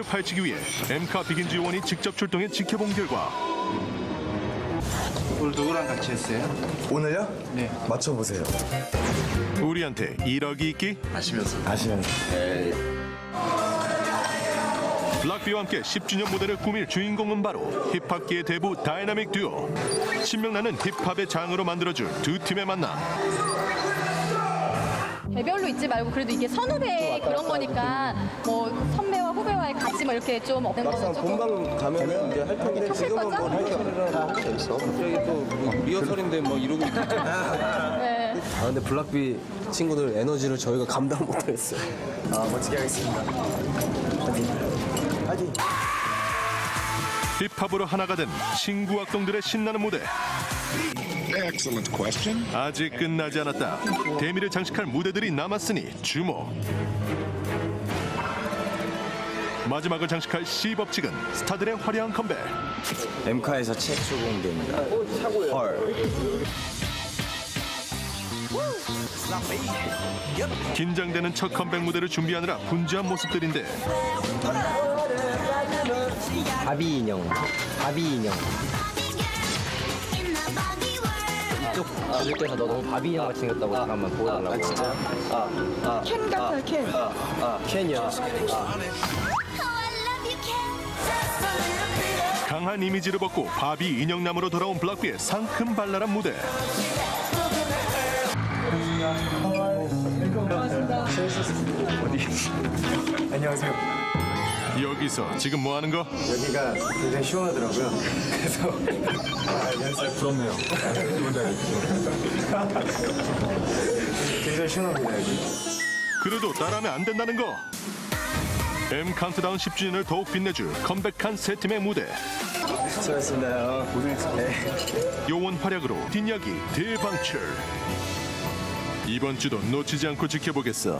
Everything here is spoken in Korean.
진실을 파헤치기 위해 엠카 Begins 요원이 직접 출동해 지켜본 결과 오늘 누구랑 같이 했어요? 오늘요? 네. 맞춰보세요. 우리한테 1억이 있기? 아시면서 아시면 블락비와 함께 10주년 무대를 꾸밀 주인공은 바로 힙합계의 대부 다이나믹 듀오 신명나는 힙합의 장으로 만들어줄 두 팀의 만남 개별로 있지 말고 그래도 이게 선후배 그런 거니까 뭐 뭐 이렇게 좀 없는 거는 막상 조금 본방 가면은 이제 할 텐데 지금은 거죠? 뭐 리허설이랑 다 하고 있어. 갑자기 또뭐 리허설인데 뭐 이러고 있 네. 아 근데 블락비 친구들 에너지를 저희가 감당 못하겠어요. 아 멋지게 하겠습니다. 파이팅. 힙합으로 하나가 된 신구 악동들의 신나는 무대 Excellent question. 아직 끝나지 않았다 대미를 장식할 무대들이 남았으니 주목 마지막을 장식할 C법칙은 스타들의 화려한 컴백 엠카에서 최초 공개입니다. 헐. 긴장되는 첫 컴백 무대를 준비하느라 분주한 모습들인데 바비 인형, 바비 인형. 이쪽 가족께서 너 너무 바비 인형 같이 생겼다고 잠깐만 보여달라고. 아 진짜? 캔 같아 캔. 캔이야. 강한 이미지를 벗고 바비 인형남으로 돌아온 블락비의 상큼 발랄한 무대 안녕하세요. 여기서 지금 뭐 하는 거? 여기가 굉장히 시원하더라고요. 그래서 아, 연습 부럽네요. 굉장히 시원합니다 여기. 그래도 따라하면 안 된다는 거. M 카운트다운 10주년을 더욱 빛내줄 컴백한 세 팀의 무대. 수고하셨습니다. 고생했습니다. 요원 활약으로 뒷이야기 대방출. 이번 주도 놓치지 않고 지켜보겠어.